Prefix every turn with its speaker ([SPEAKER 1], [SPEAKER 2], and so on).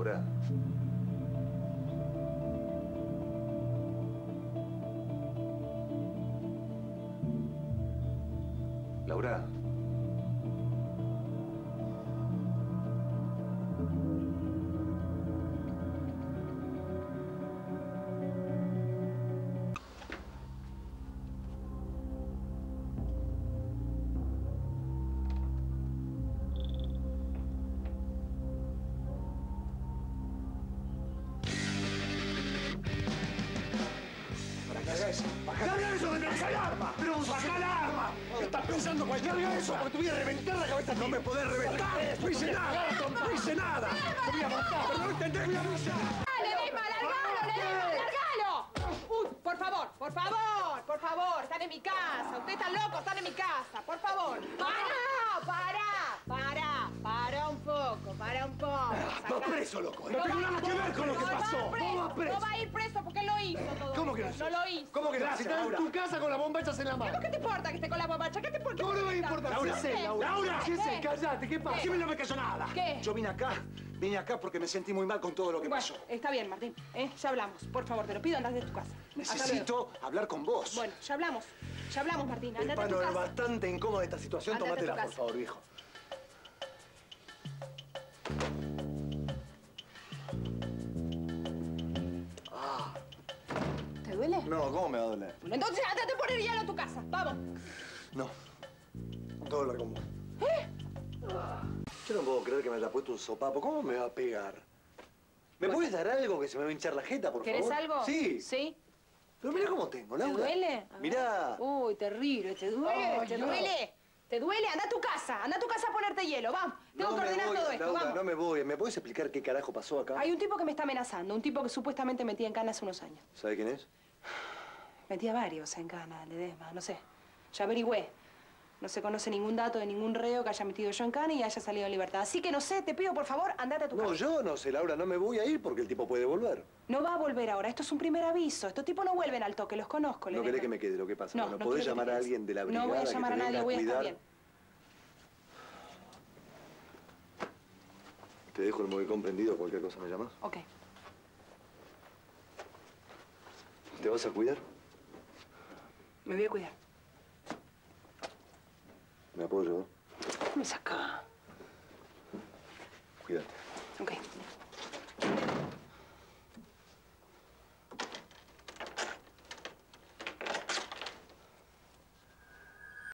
[SPEAKER 1] Laura. Laura.
[SPEAKER 2] ¡Larga eso de ¡Saca el arma! ¡Pero el arma! ¿Estás pensando cualquier cosa? porque te voy a reventar la cabeza! ¡No me podés reventar! ¡No hice nada! ¡No hice nada! ¡Te voy a matar! ¡Pero no entendés! ¡Voy a avisar!
[SPEAKER 3] ¡Ledesma, largalo, largalo! Uy, por favor, por favor, por favor, están en mi casa. Ustedes están locos, están en mi casa,
[SPEAKER 2] preso, loco. No tengo nada que ver con lo que
[SPEAKER 3] No va
[SPEAKER 2] pasó.
[SPEAKER 3] preso. No va a ir preso porque él lo hizo todo
[SPEAKER 2] ¿Cómo que no hizo?
[SPEAKER 3] No lo hizo.
[SPEAKER 2] ¿Cómo que no? Si estás en tu casa con la bomba echas en la mano.
[SPEAKER 3] ¿Qué te importa que esté con la bombacha? ¿Qué te importa?
[SPEAKER 2] ¿Cómo no me importa?
[SPEAKER 4] Laura,
[SPEAKER 3] ¿qué?
[SPEAKER 2] Laura, Laura,
[SPEAKER 3] ¿Qué?
[SPEAKER 2] cállate. ¿Qué pasa?
[SPEAKER 3] ¿Qué?
[SPEAKER 2] Sí, no me cayó nada.
[SPEAKER 3] ¿Qué?
[SPEAKER 2] Yo vine acá, vine acá porque me sentí muy mal con todo lo que
[SPEAKER 3] Bueno,
[SPEAKER 2] pasó.
[SPEAKER 3] está bien, Martín. ¿eh? Ya hablamos. Por favor, te lo pido, andás de tu casa.
[SPEAKER 2] Necesito hablar con vos.
[SPEAKER 3] Bueno, ya hablamos. Ya hablamos, Martín. Andate a tu
[SPEAKER 4] pano es
[SPEAKER 3] casa.
[SPEAKER 4] bastante incómoda esta situación. Tómatela, por favor, viejo. No, ¿cómo me va a doler?
[SPEAKER 3] Bueno, entonces andate a poner hielo a tu casa. Vamos.
[SPEAKER 4] No. No hablar con vos. Yo no puedo creer que me haya puesto un sopapo. ¿Cómo me va a pegar? ¿Me
[SPEAKER 3] Bueno.
[SPEAKER 4] puedes dar algo que se me va a hinchar la jeta, por
[SPEAKER 3] ¿Querés
[SPEAKER 4] favor?
[SPEAKER 3] algo?
[SPEAKER 4] Sí.
[SPEAKER 3] ¿Sí?
[SPEAKER 4] Pero mira cómo tengo,
[SPEAKER 3] ¿Te
[SPEAKER 4] Laura.
[SPEAKER 3] duele? A ver.
[SPEAKER 4] Mirá.
[SPEAKER 3] Uy, terrible. ¿Te duele?
[SPEAKER 4] Ay,
[SPEAKER 3] ¿Te
[SPEAKER 4] no.
[SPEAKER 3] duele? ¿Te duele? Anda a tu casa. Anda a tu casa a ponerte hielo. Vamos. Tengo
[SPEAKER 4] no
[SPEAKER 3] que ordenar
[SPEAKER 4] voy,
[SPEAKER 3] todo esto.
[SPEAKER 4] Laura,
[SPEAKER 3] Vamos.
[SPEAKER 4] no me voy. ¿Me puedes explicar qué carajo pasó acá?
[SPEAKER 3] Hay un tipo que me está amenazando. Un tipo que supuestamente metía en cana hace unos años.
[SPEAKER 4] ¿Sabe quién es?
[SPEAKER 3] Metía varios en cana, Ledesma. No sé. Ya averigüé. No se conoce ningún dato de ningún reo que haya metido yo en cana y haya salido en libertad. Así que no sé, te pido por favor, andate a tu
[SPEAKER 4] No,
[SPEAKER 3] casa.
[SPEAKER 4] yo no sé, Laura. No me voy a ir porque el tipo puede volver.
[SPEAKER 3] No va a volver ahora. Esto es un primer aviso. Estos tipos no vuelven al toque. Los conozco,
[SPEAKER 4] No querés que me quede lo que pasa.
[SPEAKER 3] No,
[SPEAKER 4] bueno,
[SPEAKER 3] no
[SPEAKER 4] podés llamar a alguien de la brigada
[SPEAKER 3] No voy a llamar a nadie, voy a estar bien.
[SPEAKER 4] Te dejo el móvil comprendido. Cualquier cosa me llamas.
[SPEAKER 3] Ok.
[SPEAKER 4] ¿Te vas a cuidar?
[SPEAKER 3] Me voy a cuidar.
[SPEAKER 4] ¿Me puedo llevar?
[SPEAKER 3] Me saca.